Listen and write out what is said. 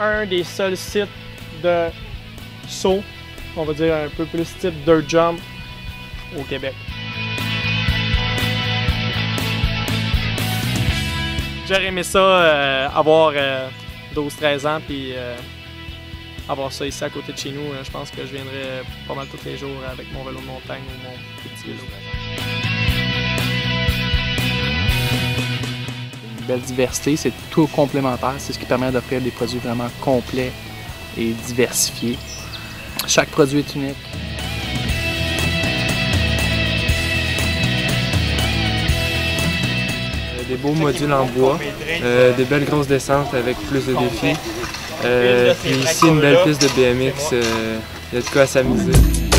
un des seuls sites de saut, on va dire un peu plus type dirt jump au Québec. J'aurais aimé ça euh, avoir 12-13 ans puis euh, avoir ça ici à côté de chez nous. Euh, je pense que je viendrais pas mal tous les jours avec mon vélo de montagne ou mon petit vélo. Belle diversité, c'est tout complémentaire. C'est ce qui permet d'offrir des produits vraiment complets et diversifiés. Chaque produit est unique. des beaux modules en bois, euh, des belles grosses descentes avec plus de défis. Euh, puis ici, une belle piste de BMX, il y a de quoi à s'amuser.